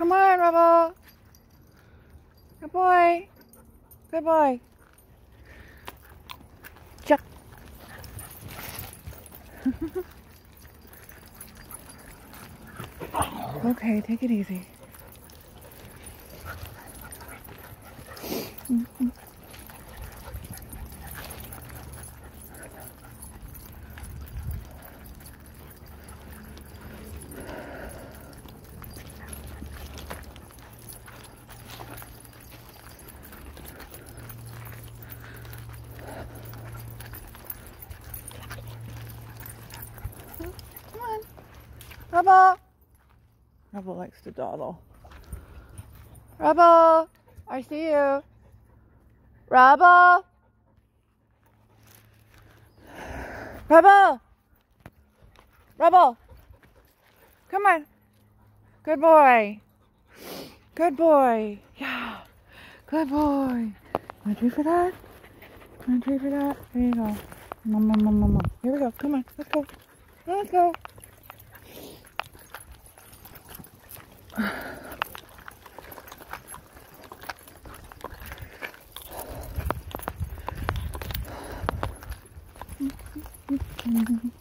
Come on, Rebel. Good boy. Good boy. Chuck. okay, take it easy. Come Rebel. Rebel likes to dawdle. Rebel. I see you. Rebel. Rebel. Rebel. Come on. Good boy. Good boy. Yeah. Good boy. Want a treat for that? Want a treat for that? There you go. Mom, mom, mom, mom, mom. Here we go. Come on. Let's go. Let's go. Oh, Chuck! Chuck! Whoop. Anywhere.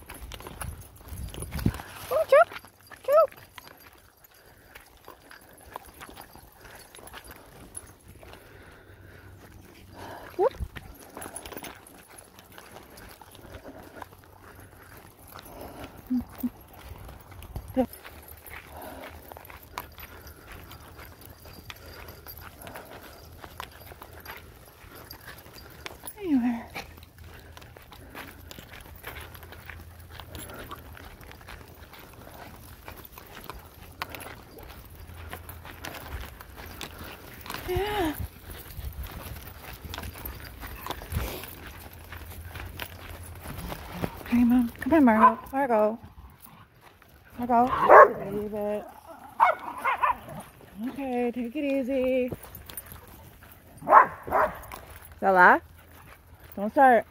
Yeah. Hey, Mom. Come on, Margo. Margo. Margo. Leave it. Okay, take it easy. Stella, don't start.